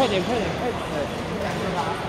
快点快点快点！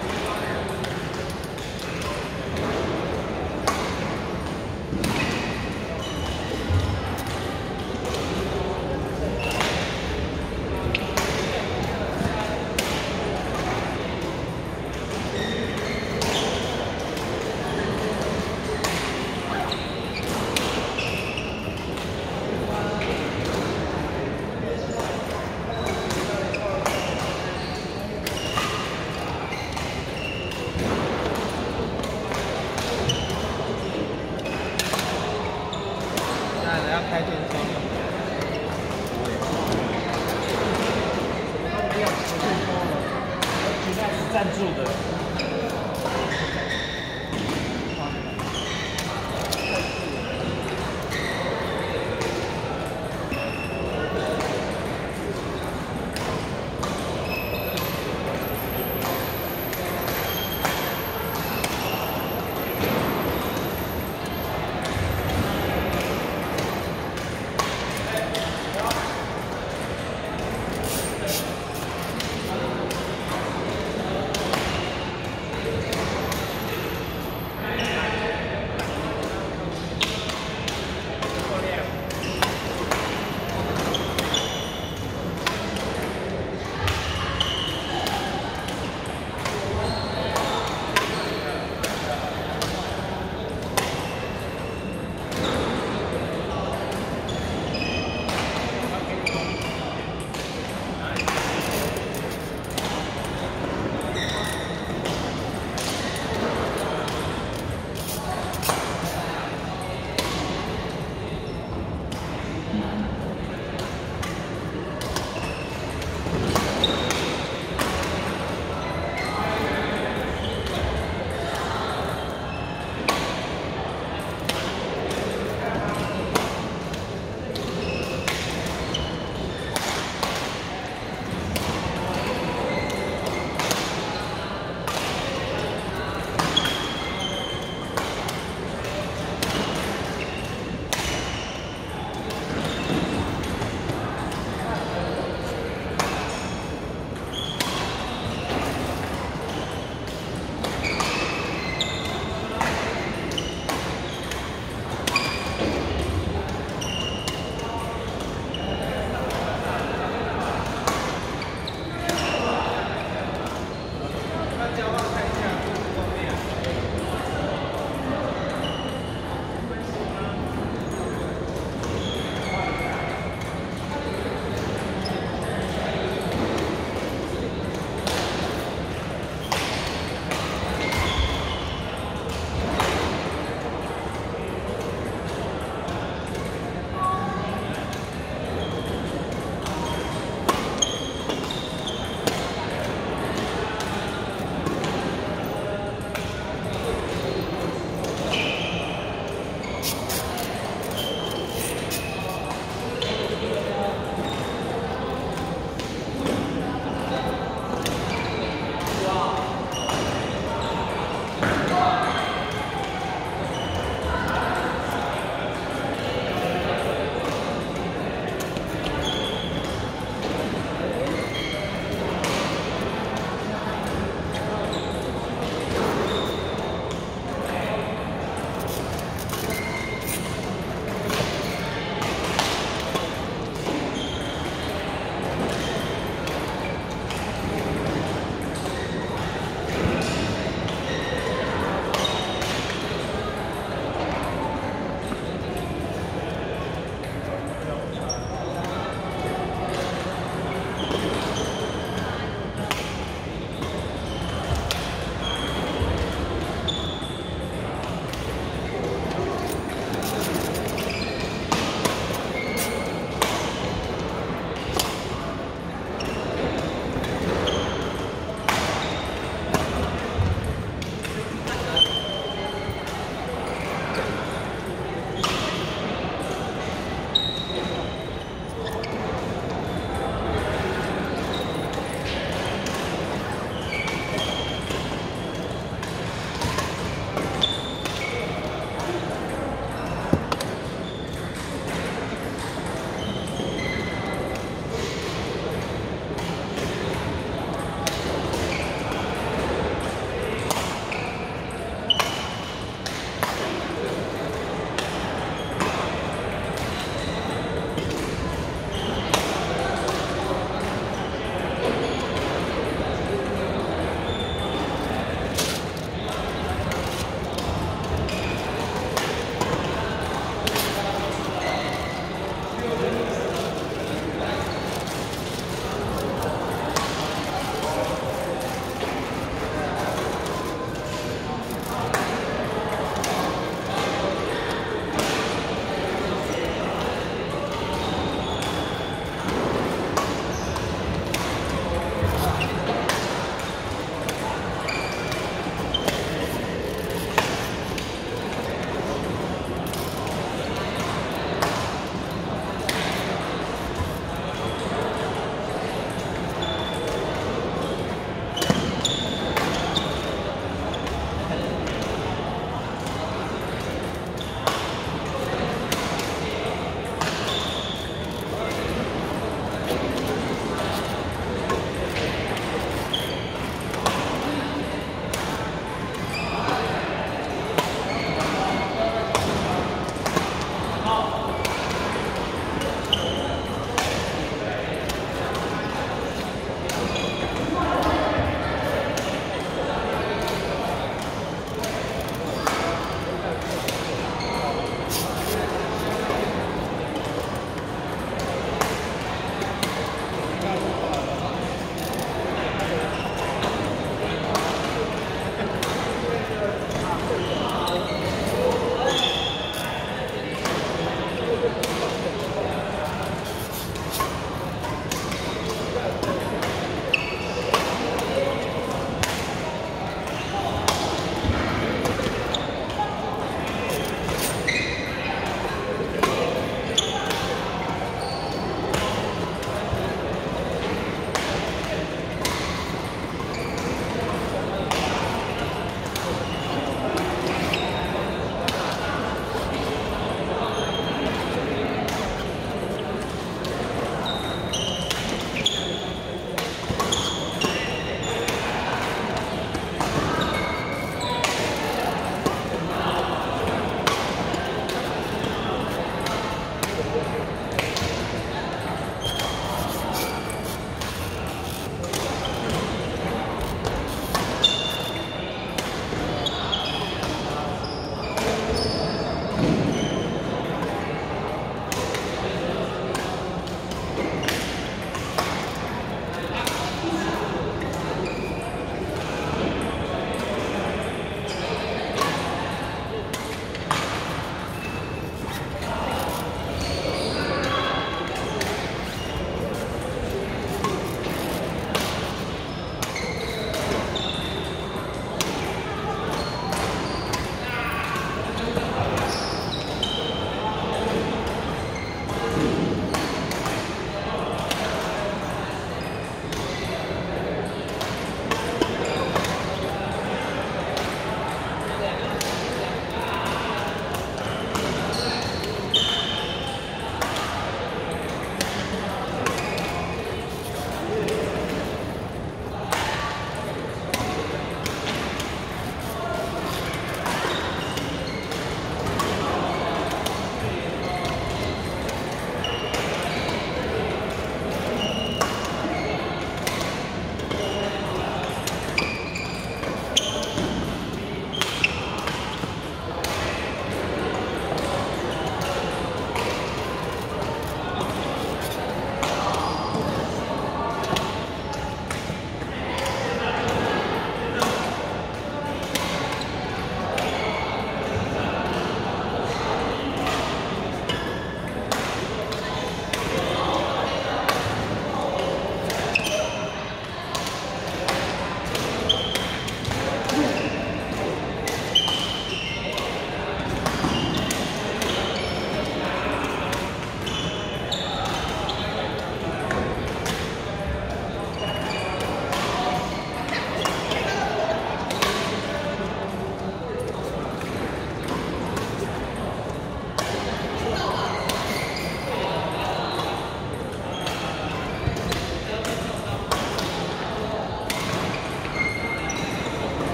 赞助的。